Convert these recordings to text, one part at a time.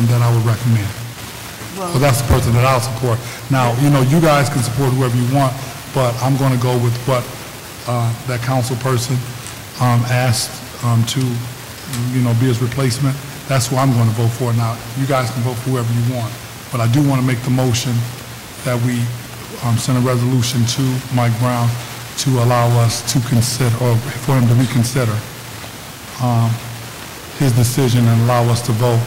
person that I would recommend. Well, that's the person that I'll support. Now, you know, you guys can support whoever you want, but I'm going to go with what uh, that council person um, asked um, to, you know, be his replacement. That's who I'm going to vote for. Now, you guys can vote for whoever you want, but I do want to make the motion that we um, send a resolution to Mike Brown to allow us to consider, or for him to reconsider um, his decision and allow us to vote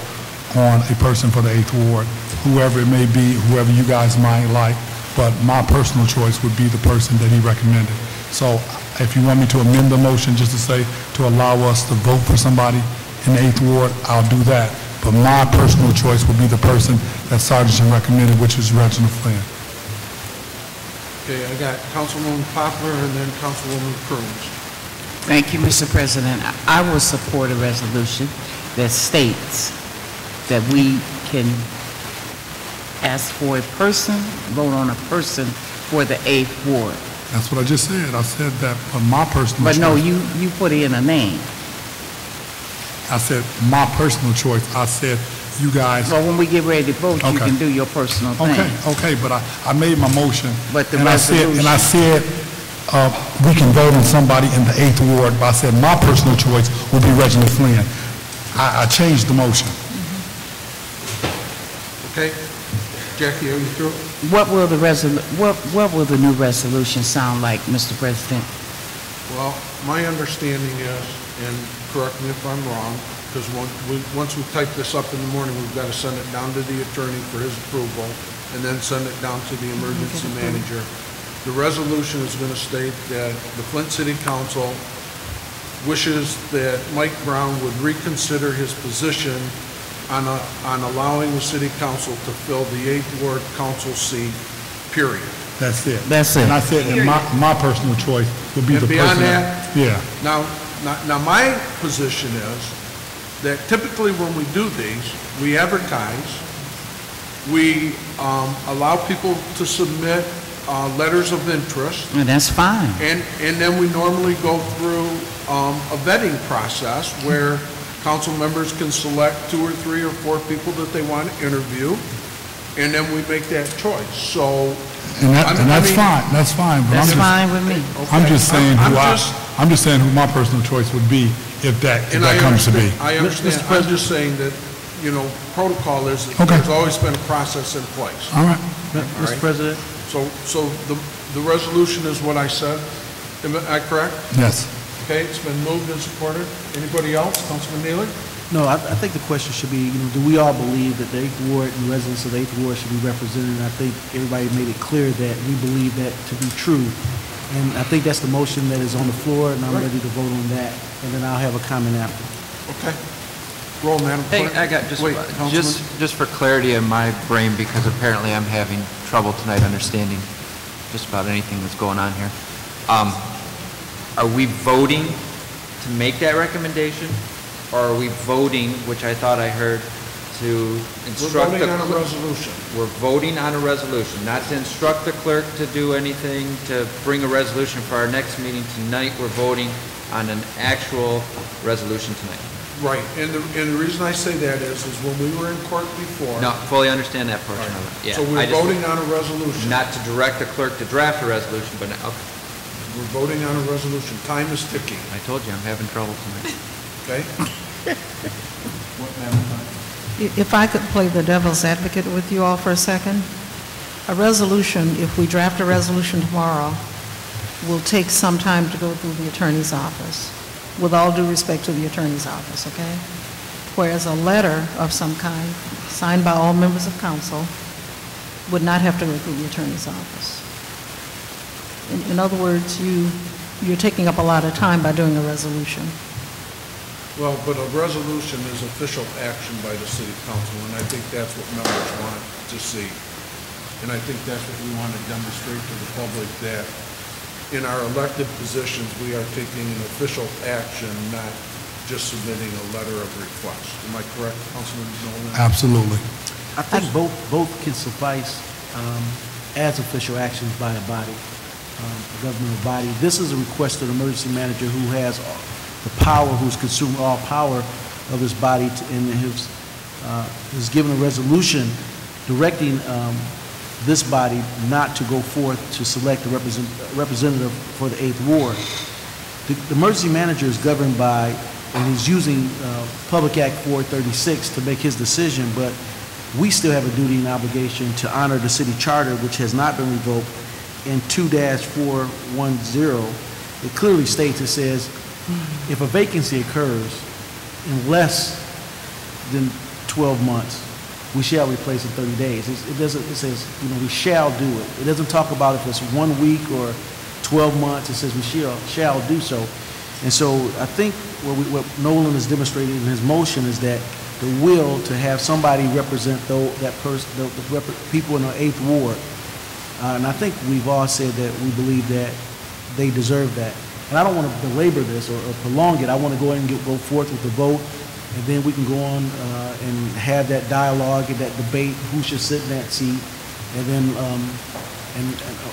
on a person for the Eighth Ward, whoever it may be, whoever you guys might like, but my personal choice would be the person that he recommended. So if you want me to amend the motion just to say, to allow us to vote for somebody in the Eighth Ward, I'll do that. But my personal choice would be the person that Sergeant recommended, which is Reginald Flynn. Okay, I got Councilwoman Poplar and then Councilwoman Crooms. Thank you, Mr. President. I will support a resolution that states that we can ask for a person, vote on a person for the eighth ward. That's what I just said. I said that for my personal choice. But no, you, you put in a name. I said my personal choice. I said you guys. So when we get ready to vote, you Okay. can do your personal thing. Okay, okay, but I, I made my motion. But the and I said- And I said, uh, we can vote on somebody in the eighth ward, but I said my personal choice would be Reginald Flynn. I, I changed the motion. Okay? Jackie, are you through? What will the resol, what, what will the new resolution sound like, Mr. President? Well, my understanding is, and correct me if I'm wrong, because we, once we type this up in the morning, we've got to send it down to the attorney for his approval, and then send it down to the emergency manager. The resolution is going to state that the Flint City Council wishes that Mike Brown would reconsider his position on, a- on allowing the city council to fill the eighth ward council seat, period. That's it. That's it. And I said, and my, my personal choice would be And the beyond person. that- Yeah, Now, now, now my position is that typically when we do these, we advertise, we, um, allow people to submit, uh, letters of interest, And that's fine. and, and then we normally go through, um, a vetting process where council members can select two or three or four people that they want to interview, and then we make that choice, so. and that, I'm- and I that's mean- fine, that's fine, but I'm That's just, fine with me. I'm Okay. just saying I'm- who I'm I, just- I'm just saying who my personal choice would be if that, if And I that comes to be. understand- I understand, Mr. I'm just saying that, you know, protocol is, that Okay. there's always been a process in place. All right, right. Mr. President, So, so the, the resolution is what I said, am I correct? yes. Okay, it's been moved and supported. Anybody else? Councilman Neeley? no, I, I think the question should be, you know, do we all believe that the Eighth Ward and residents of the Eighth Ward should be represented? And I think everybody made it clear that we believe that to be true. And I think that's the motion that is on the floor, and I'm Right. ready to vote on that. And then I'll have a comment after. Okay. Roll, Madam Hey, Clerk. I got just, Wait, just, just for clarity in my brain, because apparently I'm having trouble tonight understanding just about anything that's going on here. Um, Are we voting to make that recommendation? Or are we voting, which I thought I heard, to We're instruct the... voting on a clerk- resolution. We're voting on a resolution, not to instruct the clerk to do anything, to bring a resolution for our next meeting. Tonight, we're voting on an actual resolution tonight. Right, and the, and the reason I say that is, is when we were in court before. No, fully understand that portion of it, yeah. So I we're just- voting on a resolution. Not to direct the clerk to draft a resolution, but, okay, We're voting on a resolution. Time is ticking, I told you, I'm having trouble tonight. okay? If I could play the devil's advocate with you all for a second, a resolution, if we draft a resolution tomorrow, will take some time to go through the attorney's office, with all due respect to the attorney's office, okay? Whereas a letter of some kind, signed by all members of council, would not have to go through the attorney's office. In- In other words, you, you're taking up a lot of time by doing a resolution. Well, but a resolution is official action by the city council, and I think that's what members want to see. And I think that's what we want to demonstrate to the public, that in our elected positions, we are taking an official action, not just submitting a letter of request. Am I correct, Councilman Nolden? Absolutely. I think both, both can suffice um, as official actions by a body, a governmental body. This is a request of the emergency manager who has the power, who's consumed all power of his body to- in his uh, given a resolution directing um, this body not to go forth to select a represent- representative for the Eighth Ward. The the emergency manager is governed by, and he's using uh, Public Act 436 to make his decision, but we still have a duty and obligation to honor the city charter, which has not been revoked. In 2-410, it clearly states, it says, if a vacancy occurs in less than 12 months, we shall replace in 30 days. It doesn't, it says, you know, we shall do it. It doesn't talk about if it's one week or 12 months, it says we shall, shall do so. And so I think what we, what Nolden has demonstrated in his motion is that the will to have somebody represent though, that person, the, the rep- people in the eighth ward. Uh, and I think we've all said that we believe that they deserve that. And I don't want to belabor this or, or prolong it. I want to go ahead and get, go forth with the vote, and then we can go on uh, and have that dialogue and that debate, who should sit in that seat. And then, um, and,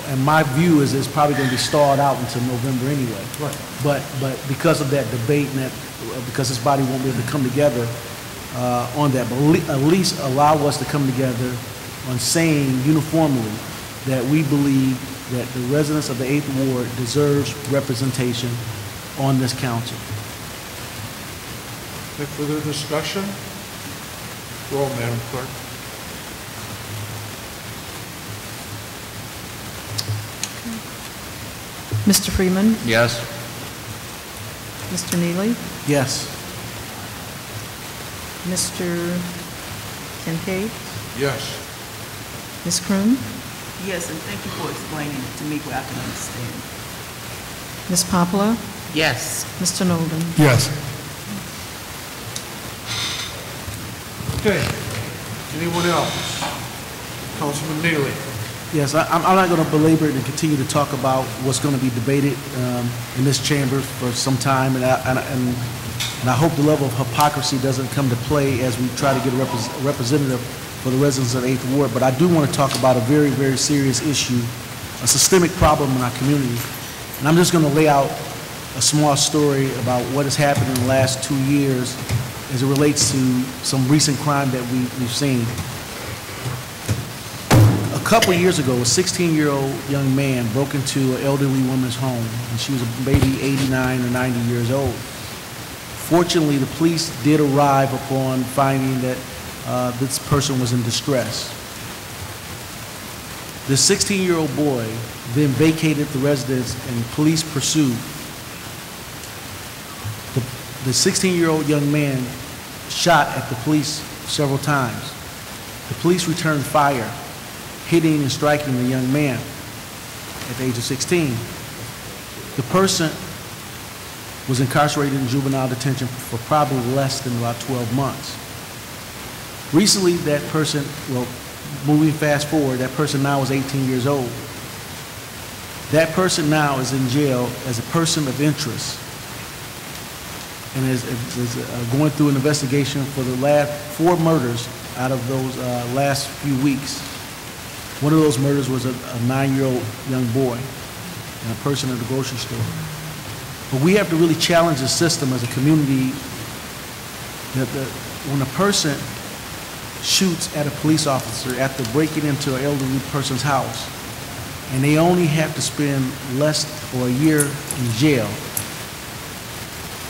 and- my view is it's probably going to be stalled out until November anyway. Right. But, but because of that debate and that, because this body won't be able to come together uh, on that, but at least allow us to come together on saying uniformly that we believe that the residents of the Eighth Ward deserves representation on this council. Any further discussion? Roll, Madam Clerk. Mr. Freeman, Yes? Mr. Neeley, Yes. Mr. Kincaid, Yes. Ms. Croom, Yes, and thank you for explaining it to me where I can understand. Ms. Poplar, Yes. Mr. Nolden. Yes. Okay. Anyone else? Councilman Neeley? Yes, I- I'm I'm not going to belabor it and continue to talk about what's going to be debated um, in this chamber for some time, and I- and I- and and I hope the level of hypocrisy doesn't come to play as we try to get a repres- a representative for the residents of the Eighth Ward, but I do want to talk about a very, very serious issue, a systemic problem in our community. And I'm just going to lay out a small story about what has happened in the last two years as it relates to some recent crime that we- we've seen. A couple years ago, a 16-year-old young man broke into an elderly woman's home, and she was a maybe 89 or 90 years old. Fortunately, the police did arrive upon finding that uh, this person was in distress. The 16-year-old boy then vacated the residence, and police pursued. The the 16-year-old young man shot at the police several times. The police returned fire, hitting and striking the young man at the age of 16. The person was incarcerated in juvenile detention for probably less than about 12 months. Recently, that person, well, moving fast forward, that person now is 18 years old. That person now is in jail as a person of interest and is, is uh, going through an investigation for the last four murders out of those uh, last few weeks. One of those murders was a, a nine-year-old young boy and a person at the grocery store. But we have to really challenge the system as a community that the, when a person shoots at a police officer after breaking into an elderly person's house, and they only have to spend less or a year in jail,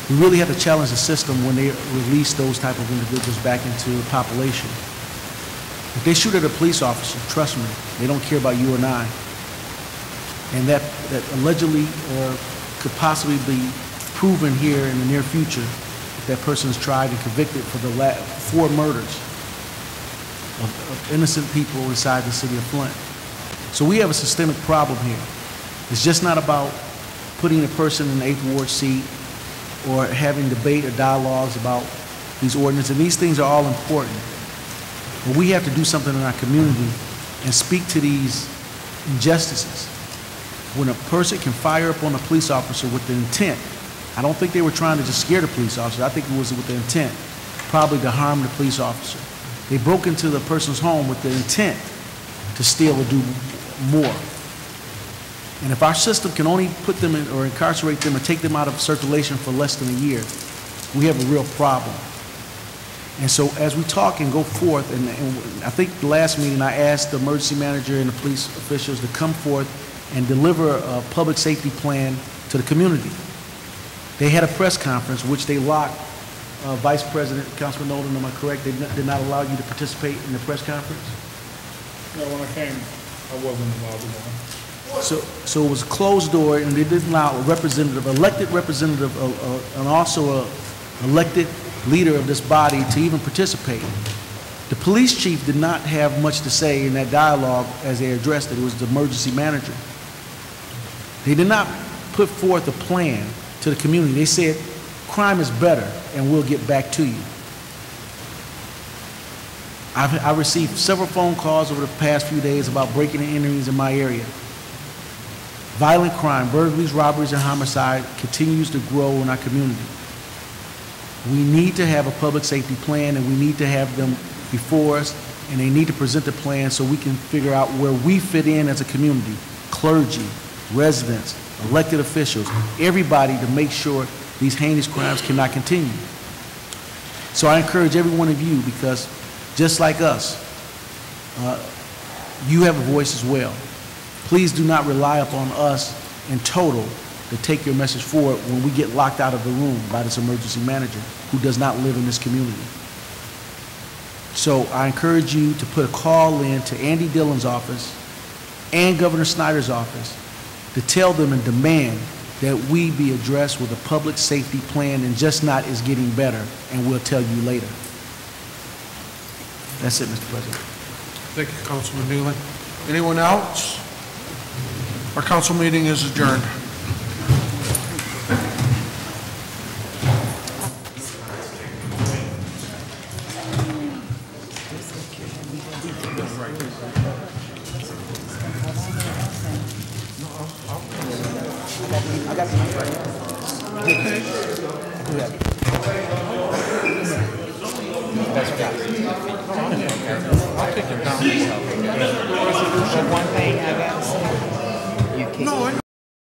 we really have to challenge the system when they release those type of individuals back into the population. If they shoot at a police officer, trust me, they don't care about you and I. And that, that allegedly or could possibly be proven here in the near future if that person is tried and convicted for the la, four murders of, of innocent people inside the city of Flint. So we have a systemic problem here. It's just not about putting a person in the eighth ward seat or having debate or dialogues about these ordinances, and these things are all important. But we have to do something in our community and speak to these injustices. When a person can fire up on a police officer with the intent, I don't think they were trying to just scare the police officer, I think it was with the intent, probably to harm the police officer. They broke into the person's home with the intent to steal or do more. And if our system can only put them in, or incarcerate them and take them out of circulation for less than a year, we have a real problem. And so as we talk and go forth, and, and I think the last meeting, I asked the emergency manager and the police officials to come forth and deliver a public safety plan to the community. They had a press conference, which they locked, uh, Vice President, Councilman Nolden, am I correct? They did not allow you to participate in the press conference? No, when I came, I wasn't allowed to go. So, so it was a closed door, and they didn't allow a representative, elected representative, uh, uh, and also a elected leader of this body to even participate. The police chief did not have much to say in that dialogue as they addressed it. It was the emergency manager. They did not put forth a plan to the community. They said, crime is better, and we'll get back to you. I've, I received several phone calls over the past few days about breaking and enterings in my area. Violent crime, burglaries, robberies, and homicide continues to grow in our community. We need to have a public safety plan, and we need to have them before us, and they need to present the plan so we can figure out where we fit in as a community, clergy, residents, elected officials, everybody to make sure these heinous crimes cannot continue. So I encourage every one of you, because just like us, uh, you have a voice as well. Please do not rely upon us in total to take your message forward when we get locked out of the room by this emergency manager who does not live in this community. So I encourage you to put a call in to Andy Dillon's office and Governor Snyder's office to tell them and demand that we be addressed with a public safety plan and just not is getting better, and we'll tell you later. That's it, Mr. President. Thank you, Councilman Neeley. Anyone else? Our council meeting is adjourned. That's